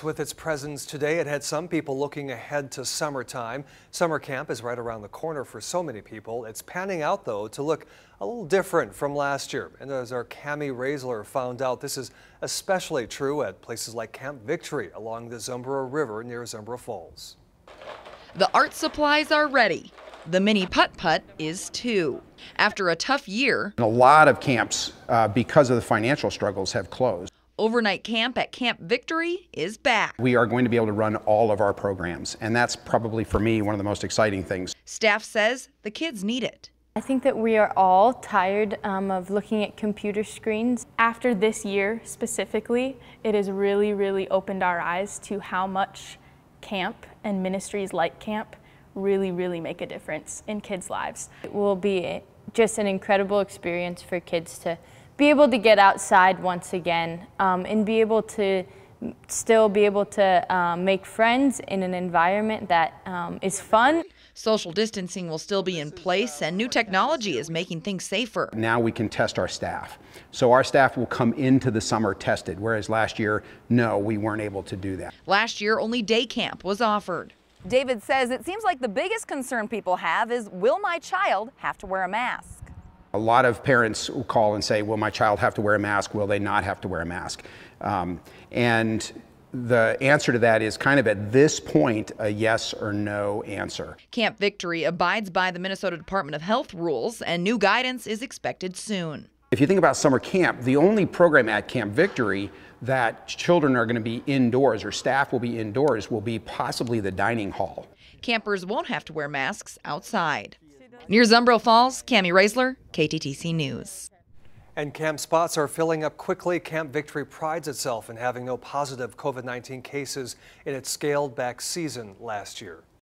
With its presence today, it had some people looking ahead to summertime. Summer camp is right around the corner for so many people. It's panning out, though, to look a little different from last year. And as our Cami Raisler found out, this is especially true at places like Camp Victory along the Zumbro River near Zumbro Falls. The art supplies are ready. The mini putt-putt is too. After a tough year, a lot of camps, uh, because of the financial struggles, have closed. Overnight camp at Camp Victory is back. We are going to be able to run all of our programs, and that's probably for me one of the most exciting things. Staff says the kids need it. I think that we are all tired um, of looking at computer screens. After this year specifically, it has really, really opened our eyes to how much camp and ministries like camp really, really make a difference in kids' lives. It will be just an incredible experience for kids to be able to get outside once again um, and be able to still be able to um, make friends in an environment that um, is fun. Social distancing will still be in place, and new technology is making things safer. Now we can test our staff. So our staff will come into the summer tested, whereas last year, no, we weren't able to do that. Last year, only day camp was offered. David says it seems like the biggest concern people have is will my child have to wear a mask? A lot of parents will call and say, will my child have to wear a mask? Will they not have to wear a mask? Um, and the answer to that is kind of at this point a yes or no answer. Camp Victory abides by the Minnesota Department of Health rules, and new guidance is expected soon. If you think about summer camp, the only program at Camp Victory that children are going to be indoors or staff will be indoors will be possibly the dining hall. Campers won't have to wear masks outside. Near Zumbro Falls, Cami Raisler, KTTC News. And camp spots are filling up quickly. Camp Victory prides itself in having no positive COVID-19 cases in its scaled back season last year.